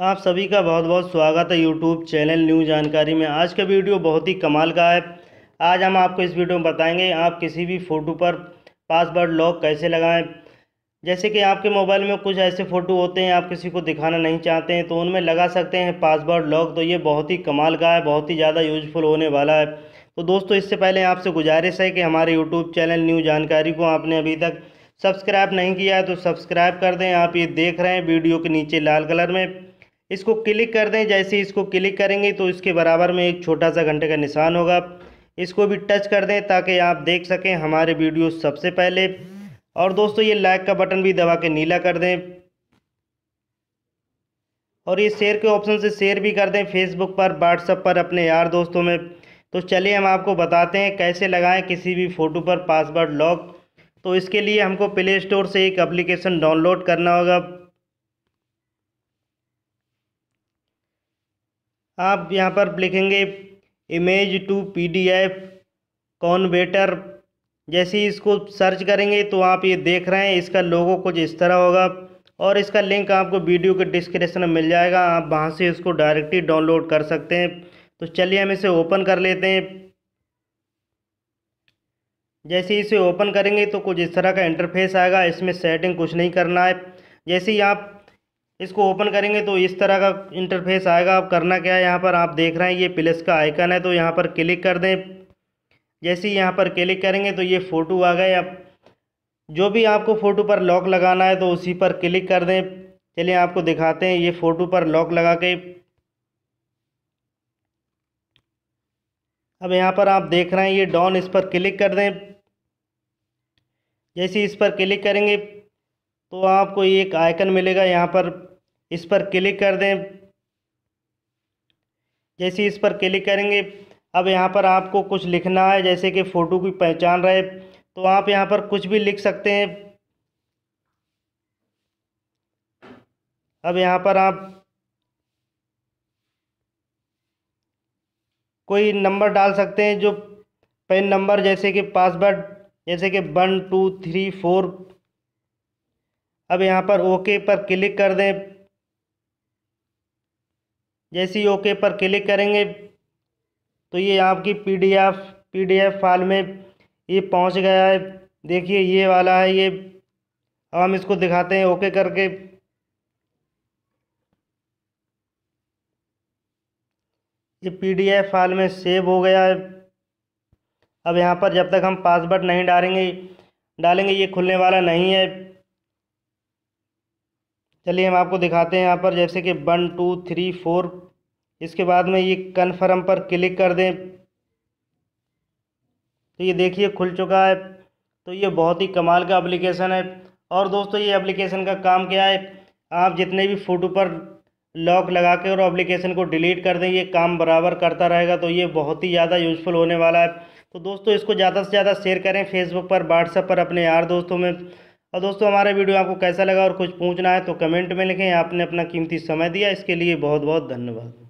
आप सभी का बहुत बहुत स्वागत है यूट्यूब चैनल न्यू जानकारी में। आज का वीडियो बहुत ही कमाल का है। आज हम आपको इस वीडियो में बताएँगे आप किसी भी फ़ोटो पर पासवर्ड लॉक कैसे लगाएँ। जैसे कि आपके मोबाइल में कुछ ऐसे फ़ोटो होते हैं, आप किसी को दिखाना नहीं चाहते हैं तो उनमें लगा सकते हैं पासवर्ड लॉक। तो ये बहुत ही कमाल का है, बहुत ही ज़्यादा यूजफुल होने वाला है। तो दोस्तों, इससे पहले आपसे गुजारिश है कि हमारे यूट्यूब चैनल न्यू जानकारी को आपने अभी तक सब्सक्राइब नहीं किया है तो सब्सक्राइब कर दें। आप ये देख रहे हैं वीडियो के नीचे लाल कलर में। इसको क्लिक कर दें। जैसे इसको क्लिक करेंगे तो इसके बराबर में एक छोटा सा घंटे का निशान होगा। इसको भी टच कर दें ताकि आप देख सकें हमारे वीडियो सबसे पहले। और दोस्तों, ये लाइक का बटन भी दबा के नीला कर दें। और ये शेयर के ऑप्शन से शेयर भी कर दें फेसबुक पर व्हाट्सअप पर, अपने यार दोस्तों में। तो चलिए हम आपको बताते हैं कैसे लगाएँ किसी भी फ़ोटो पर पासवर्ड लॉक। तो इसके लिए हमको प्ले स्टोर से एक एप्लीकेशन डाउनलोड करना होगा। आप यहाँ पर लिखेंगे इमेज टू पीडीएफ कॉन्वेटर जैसे ही इसको सर्च करेंगे तो आप ये देख रहे हैं, इसका लोगो कुछ इस तरह होगा और इसका लिंक आपको वीडियो के डिस्क्रिप्शन में मिल जाएगा। आप वहाँ से इसको डायरेक्टली डाउनलोड कर सकते हैं। तो चलिए हम इसे ओपन कर लेते हैं। जैसे इसे ओपन करेंगे तो कुछ इस तरह का इंटरफेस आएगा। इसमें सेटिंग कुछ नहीं करना है। जैसे ही आप इसको ओपन करेंगे तो इस तरह का इंटरफेस आएगा। आप करना क्या है? यहाँ पर आप देख रहे हैं ये प्लस का आइकन है तो यहाँ पर क्लिक कर दें। जैसे ही यहाँ पर क्लिक करेंगे तो ये फ़ोटो आ गए। अब जो भी आपको फ़ोटो पर लॉक लगाना है तो उसी पर क्लिक कर दें। चलिए आपको दिखाते हैं ये फ़ोटो पर लॉक लगा के। अब यहाँ पर आप देख रहे हैं ये डॉन इस पर क्लिक कर दें। जैसे इस पर क्लिक करेंगे तो आपको एक आइकन मिलेगा। यहाँ पर इस पर क्लिक कर दें। जैसे इस पर क्लिक करेंगे, अब यहाँ पर आपको कुछ लिखना है, जैसे कि फ़ोटो की पहचान रहे। तो आप यहाँ पर कुछ भी लिख सकते हैं। अब यहाँ पर आप कोई नंबर डाल सकते हैं, जो पेन नंबर, जैसे कि पासवर्ड, जैसे कि वन, टू, थ्री, फोर। अब यहाँ पर ओके पर क्लिक कर दें। जैसे ही ओके पर क्लिक करेंगे तो ये आपकी पीडीएफ पीडीएफ फ़ाइल में ये पहुँच गया है। देखिए, ये वाला है, ये। अब हम इसको दिखाते हैं ओके करके। ये पीडीएफ फ़ाइल में सेव हो गया है। अब यहाँ पर जब तक हम पासवर्ड नहीं डालेंगे डालेंगे, ये खुलने वाला नहीं है। चलिए हम आपको दिखाते हैं यहाँ पर, जैसे कि वन, टू, थ्री, फोर। इसके बाद में ये कन्फर्म पर क्लिक कर दें। तो ये देखिए, खुल चुका है। तो ये बहुत ही कमाल का एप्लीकेशन है। और दोस्तों, ये एप्लीकेशन का काम क्या है? आप जितने भी फ़ोटो पर लॉक लगा के और एप्लीकेशन को डिलीट कर दें, ये काम बराबर करता रहेगा। तो ये बहुत ही ज़्यादा यूज़फुल होने वाला है। तो दोस्तों, इसको ज़्यादा से ज़्यादा शेयर करें। फेसबुक पर व्हाट्सएप पर, अपने यार दोस्तों में। और दोस्तों, हमारे वीडियो आपको कैसा लगा और कुछ पूछना है तो कमेंट में लिखें। आपने अपना कीमती समय दिया, इसके लिए बहुत बहुत धन्यवाद।